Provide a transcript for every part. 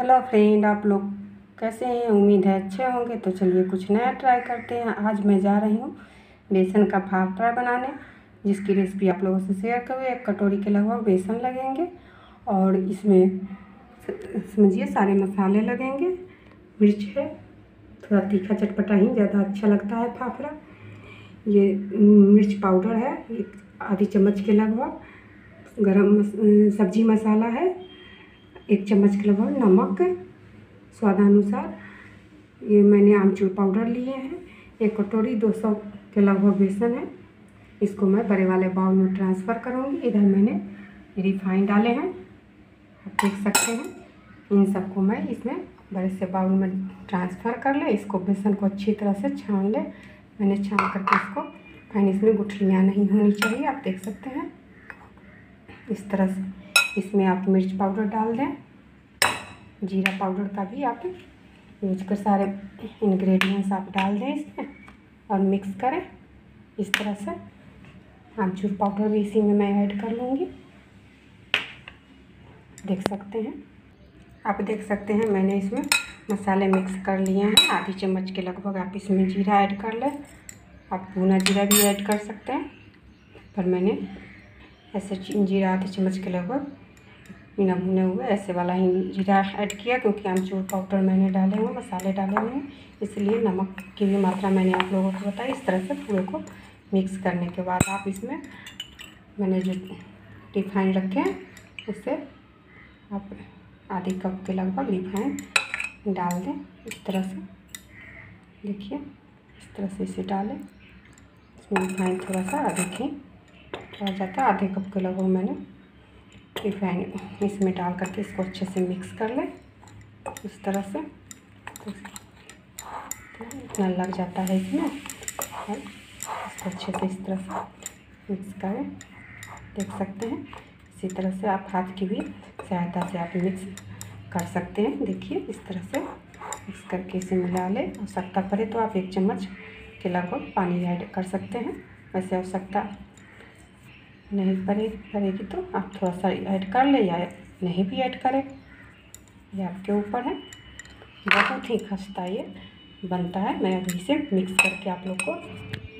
Hello friend, आप लोग कैसे हैं? उम्मीद है अच्छे होंगे। तो चलिए कुछ नया ट्राई करते हैं। आज मैं जा रही हूँ बेसन का फाफड़ा बनाने, जिसकी रेसिपी आप लोगों से शेयर करूँ। एक कटोरी के लगभग बेसन लगेंगे और इसमें समझिए सारे मसाले लगेंगे। मिर्च है, थोड़ा तीखा चटपटा ही ज़्यादा अच्छा लगता है फाफड़ा। ये मिर्च पाउडर है आधी चम्मच के लगभग। गरम सब्ज़ी मसाला है एक चम्मच के लगभग नमक, स्वादानुसार। ये मैंने आमचूर पाउडर लिए हैं। एक कटोरी 200 के लगभग बेसन है। इसको मैं बड़े वाले बाउल में ट्रांसफ़र करूँगी। इधर मैंने रिफाइन डाले हैं। आप देख सकते हैं। इन सबको मैं इसमें बड़े से बाउल में ट्रांसफ़र कर ले। इसको बेसन को अच्छी तरह से छान ले। मैंने छान करके इसको फाइन, इसमें गुठलियाँ नहीं होनी चाहिए। आप देख सकते हैं। इस तरह से। इसमें आप मिर्च पाउडर डाल दें। जीरा पाउडर का भी आप यूज़ कर सारे इंग्रेडिएंट्स आप डाल दें इसमें और मिक्स करें। इस तरह से आमचूर पाउडर भी इसी में मैं ऐड कर लूँगी। देख सकते हैं। आप देख सकते हैं मैंने इसमें मसाले मिक्स कर लिए हैं। आधी चम्मच के लगभग आप इसमें जीरा ऐड कर लें। आप भुना जीरा भी ऐड कर सकते हैं। पर मैंने ऐसे जीरा आधे चम्मच के लगभग बिना भुने हुए, ऐसे वाला ही जीरा ऐड किया क्योंकि आमचूर पाउडर मैंने डाले हुए, मसाले डाले हुए हैं। इसलिए नमक की भी मात्रा मैंने आप लोगों को बताई। इस तरह से पूरे को मिक्स करने के बाद आप इसमें मैंने जो रिफाइन रखे हैं उससे आप आधी कप के लगभग रिफाइन डाल दें। इस तरह से, देखिए, इस तरह से इसे डालें। इसमें रिफाइन थोड़ा सा आ जाता है। आधे कप के लगभग मैंने रिफाइन इसमें डाल करके इसको अच्छे से मिक्स कर लें। उस तरह से। इतना लग जाता है इसमें और इसको अच्छे से इस तरह से मिक्स करें। देख सकते हैं। इसी तरह से आप हाथ की भी सहायता से आप मिक्स कर सकते हैं। देखिए, इस तरह से मिक्स करके इसे मिला लें। आवश्यकता पड़े तो आप एक चम्मच के लगभग पानी ऐड कर सकते हैं। वैसे आवश्यकता नहीं पड़े करेगी तो आप थोड़ा सा ऐड कर ले या नहीं भी ऐड करें। ये आपके ऊपर है। बहुत ही खस्ता ये बनता है। मैं अभी इसे मिक्स करके आप लोग को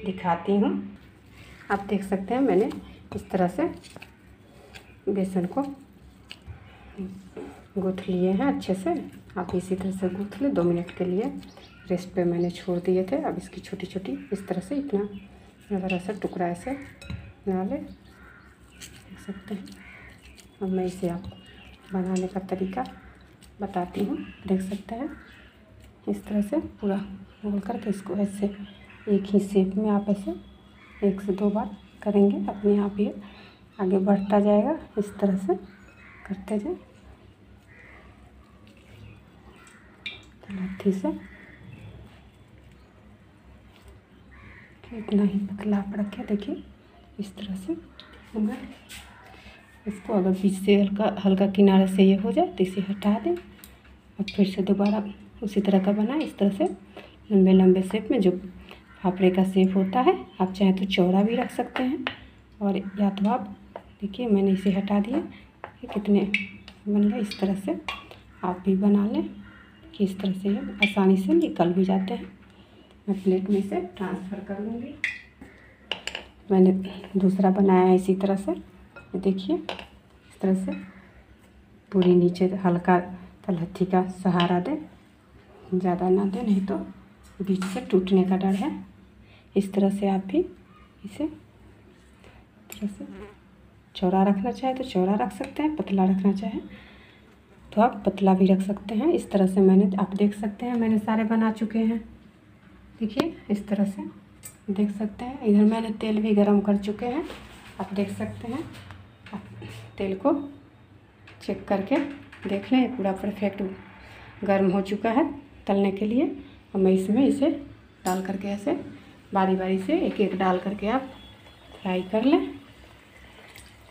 दिखाती हूँ। आप देख सकते हैं मैंने इस तरह से बेसन को गूँथ लिए हैं अच्छे से। आप इसी तरह से गूँथ ले। दो मिनट के लिए रेस्ट पे मैंने छोड़ दिए थे। अब इसकी छोटी छोटी इस तरह से इतना बड़ा सा टुकड़ा ऐसे बना ले। सकते हैं। अब मैं इसे आपको बनाने का तरीका बताती हूँ। देख सकते हैं। इस तरह से पूरा गोल करके इसको ऐसे एक ही शेप में आप ऐसे एक से दो बार करेंगे। अपने आप ये आगे बढ़ता जाएगा। इस तरह से करते जाए। हथी से। इतना ही पतला आप रखें। देखिए, इस तरह से होगा। इसको अगर बीच से हल्का हल्का किनारे से ये हो जाए तो इसे हटा दें और फिर से दोबारा उसी तरह का बनाए। इस तरह से लंबे लंबे शेप में जो फाफड़े का शेप होता है, आप चाहें तो चौड़ा भी रख सकते हैं। और या तो आप, देखिए मैंने इसे हटा दिया। कितने बन गए। इस तरह से आप भी बना लें। कि इस तरह से आसानी से निकल भी जाते हैं। मैं प्लेट में इसे ट्रांसफ़र कर लूँगी मैंने दूसरा बनाया है इसी तरह से। देखिए, इस तरह से। पूरी नीचे हल्का तलहथी का सहारा दें। ज़्यादा ना दें, नहीं तो बीच से टूटने का डर है। इस तरह से आप भी इसे तरह से चौड़ा रखना चाहे तो चौड़ा रख सकते हैं, पतला रखना चाहे तो आप पतला भी रख सकते हैं। इस तरह से मैंने, आप देख सकते हैं मैंने सारे बना चुके हैं। देखिए, इस तरह से। देख सकते हैं। इधर मैंने तेल भी गरम कर चुके हैं। आप देख सकते हैं। आप तेल को चेक करके देख लें। पूरा परफेक्ट गर्म हो चुका है तलने के लिए। और मैं इसमें इसे डाल करके ऐसे बारी बारी से एक एक डाल करके आप फ्राई कर लें।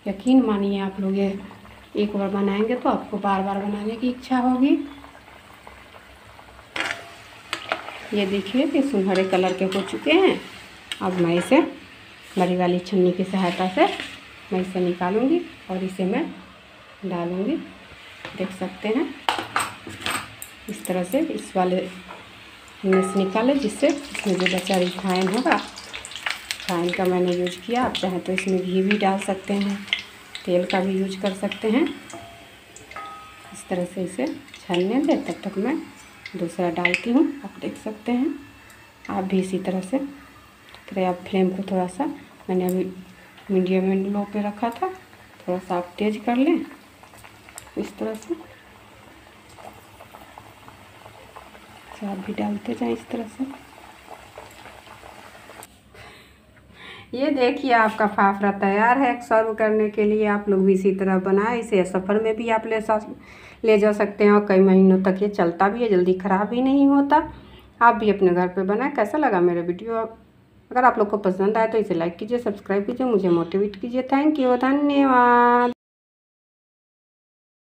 यकीन मानिए आप लोग ये एक बार बनाएँगे तो आपको बार बार बनाने की इच्छा होगी। ये देखिए कि सुनहरे कलर के हो चुके हैं। अब मैं इसे बड़ी वाली छन्नी की सहायता से मैं इसे निकालूँगी और इसे मैं डालूँगी। देख सकते हैं। इस तरह से इस वाले में से निकाले जिससे इसमें जो बचा रिफाइन होगा, रिफाइन का मैंने यूज़ किया। आप चाहें तो इसमें घी भी डाल सकते हैं, तेल का भी यूज़ कर सकते हैं। इस तरह से इसे छलने दें तब तक मैं दूसरा डालती हूँ। आप देख सकते हैं। आप भी इसी तरह से करें आप फ्लेम को थोड़ा सा मैंने अभी मीडियम एंड लो पे रखा था, थोड़ा सा आप तेज़ कर लें। इस तरह से। आप भी डालते जाएँ इस तरह से। ये देखिए आपका फाफड़ा तैयार है सर्व करने के लिए। आप लोग भी इसी तरह बनाए। इसे सफ़र में भी आप ले ले जा सकते हैं और कई महीनों तक ये चलता भी है, जल्दी ख़राब भी नहीं होता। आप भी अपने घर पे बनाएँ। कैसा लगा मेरा वीडियो? अगर आप लोग को पसंद आए तो इसे लाइक कीजिए सब्सक्राइब कीजिए, मुझे मोटिवेट कीजिए। थैंक यू धन्यवाद।